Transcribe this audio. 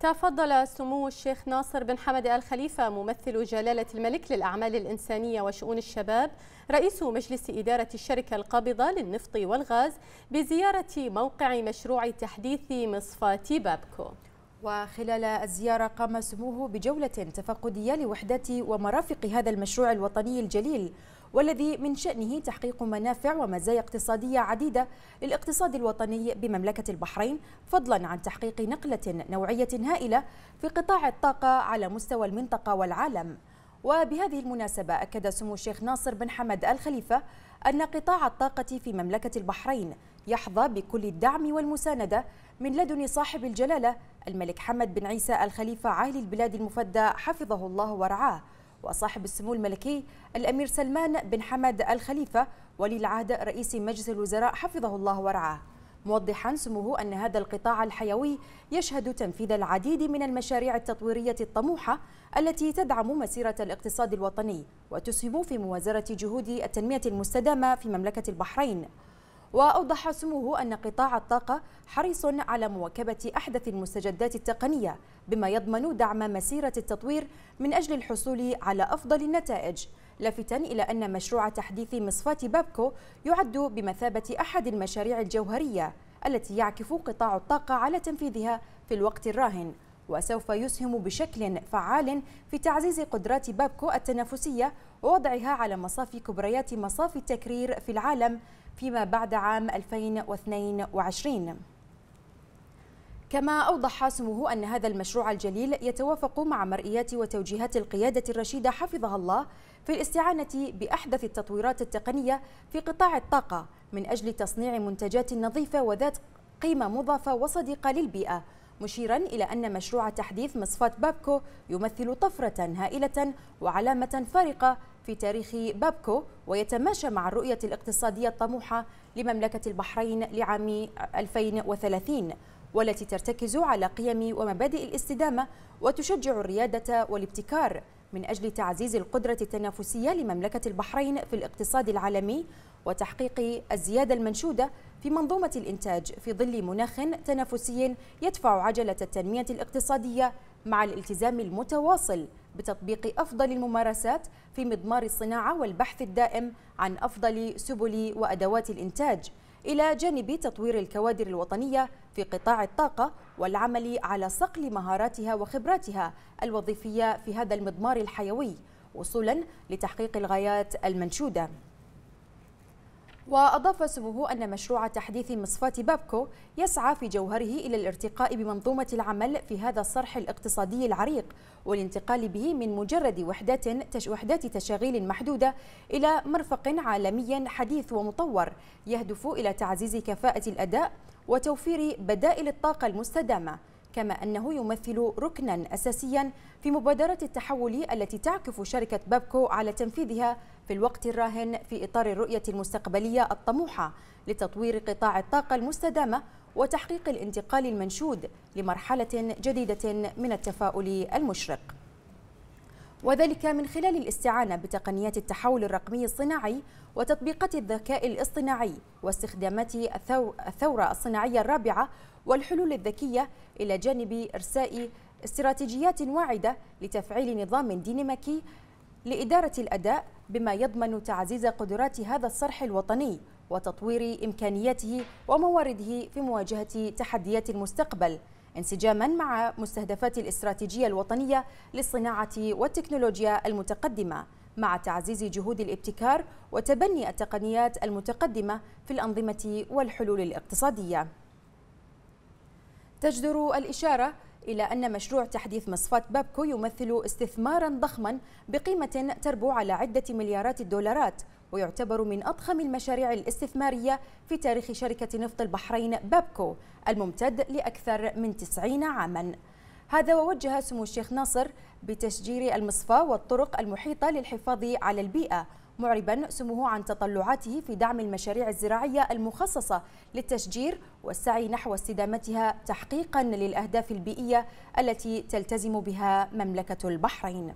تفضل سمو الشيخ ناصر بن حمد آل خليفة ممثل جلالة الملك للأعمال الإنسانية وشؤون الشباب رئيس مجلس إدارة الشركة القابضة للنفط والغاز بزيارة موقع مشروع تحديث مصفاة بابكو وخلال الزيارة قام سموه بجولة تفقدية لوحدات ومرافق هذا المشروع الوطني الجليل والذي من شأنه تحقيق منافع ومزايا اقتصادية عديدة للاقتصاد الوطني بمملكة البحرين فضلا عن تحقيق نقلة نوعية هائلة في قطاع الطاقة على مستوى المنطقة والعالم. وبهذه المناسبة أكد سمو الشيخ ناصر بن حمد الخليفة أن قطاع الطاقة في مملكة البحرين يحظى بكل الدعم والمساندة من لدن صاحب الجلالة الملك حمد بن عيسى الخليفة عاهل البلاد المفدى حفظه الله ورعاه. وصاحب السمو الملكي الأمير سلمان بن حمد الخليفة ولي العهد رئيس مجلس الوزراء حفظه الله ورعاه موضحا سموه أن هذا القطاع الحيوي يشهد تنفيذ العديد من المشاريع التطويرية الطموحة التي تدعم مسيرة الاقتصاد الوطني وتسهم في موازرة جهود التنمية المستدامة في مملكة البحرين. وأوضح سموه أن قطاع الطاقة حريص على مواكبة أحدث المستجدات التقنية بما يضمن دعم مسيرة التطوير من أجل الحصول على أفضل النتائج. لافتا إلى أن مشروع تحديث مصفاة بابكو يعد بمثابة أحد المشاريع الجوهرية التي يعكف قطاع الطاقة على تنفيذها في الوقت الراهن وسوف يسهم بشكل فعال في تعزيز قدرات بابكو التنافسية ووضعها على مصاف كبريات مصاف التكرير في العالم فيما بعد عام 2022 كما أوضح سموه أن هذا المشروع الجليل يتوافق مع مرئيات وتوجيهات القيادة الرشيدة حفظها الله في الاستعانة بأحدث التطويرات التقنية في قطاع الطاقة من أجل تصنيع منتجات نظيفة وذات قيمة مضافة وصديقة للبيئة مشيرا إلى أن مشروع تحديث مصفاة بابكو يمثل طفرة هائلة وعلامة فارقة في تاريخ بابكو ويتماشى مع الرؤية الاقتصادية الطموحة لمملكة البحرين لعام 2030 والتي ترتكز على قيم ومبادئ الاستدامة وتشجع الريادة والابتكار من أجل تعزيز القدرة التنافسية لمملكة البحرين في الاقتصاد العالمي وتحقيق الزيادة المنشودة في منظومة الإنتاج في ظل مناخ تنافسي يدفع عجلة التنمية الاقتصادية مع الالتزام المتواصل بتطبيق أفضل الممارسات في مضمار الصناعة والبحث الدائم عن أفضل سبل وأدوات الإنتاج إلى جانب تطوير الكوادر الوطنية في قطاع الطاقة والعمل على صقل مهاراتها وخبراتها الوظيفية في هذا المضمار الحيوي وصولا لتحقيق الغايات المنشودة. وأضاف سموه أن مشروع تحديث مصفاة بابكو يسعى في جوهره إلى الارتقاء بمنظومة العمل في هذا الصرح الاقتصادي العريق والانتقال به من مجرد وحدات وحدات تشغيل محدودة إلى مرفق عالمي حديث ومطور يهدف إلى تعزيز كفاءة الأداء وتوفير بدائل الطاقة المستدامة كما أنه يمثل ركنا أساسيا في مبادرة التحول التي تعكف شركة بابكو على تنفيذها في الوقت الراهن في إطار الرؤية المستقبلية الطموحة لتطوير قطاع الطاقة المستدامة وتحقيق الانتقال المنشود لمرحلة جديدة من التفاؤل المشرق. وذلك من خلال الاستعانة بتقنيات التحول الرقمي الصناعي وتطبيقات الذكاء الاصطناعي واستخدامات الثورة الصناعية الرابعة والحلول الذكية إلى جانب إرساء استراتيجيات واعدة لتفعيل نظام ديناميكي لإدارة الأداء بما يضمن تعزيز قدرات هذا الصرح الوطني وتطوير إمكانياته وموارده في مواجهة تحديات المستقبل انسجاما مع مستهدفات الاستراتيجية الوطنية للصناعة والتكنولوجيا المتقدمة مع تعزيز جهود الابتكار وتبني التقنيات المتقدمة في الأنظمة والحلول الاقتصادية. تجدر الإشارة إلى أن مشروع تحديث مصفاة بابكو يمثل استثمارا ضخما بقيمة تربو على عدة مليارات الدولارات ويعتبر من أضخم المشاريع الاستثمارية في تاريخ شركة نفط البحرين بابكو الممتد لأكثر من 90 عاما. هذا ووجه سمو الشيخ ناصر بتشجير المصفاة والطرق المحيطة للحفاظ على البيئة معربا سموه عن تطلعاته في دعم المشاريع الزراعية المخصصة للتشجير والسعي نحو استدامتها تحقيقا للأهداف البيئية التي تلتزم بها مملكة البحرين.